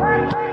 Hey!